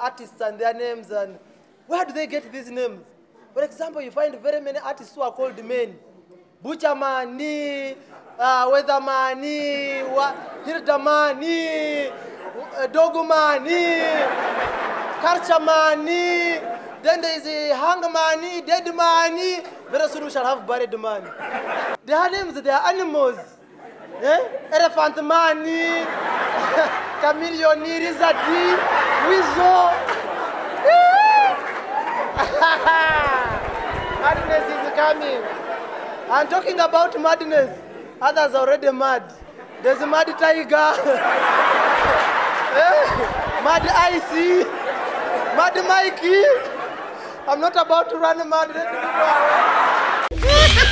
artists and their names and where do they get these names? For example, you find very many artists who are called men. Butchermani, uh, Weathermani, Hirdamani, uh, Dogumani, Karchamani, then there is a Hangmani, Deadmani, very soon we shall have buried man. Their names, they are animals. Eh? Elephant Mani, Chameleone, Lizard, Weasel. madness is coming. I'm talking about madness. Others are already mad. There's a mad tiger, Eh? mad icy, mad Mikey. I'm not about to run mad. Let me go.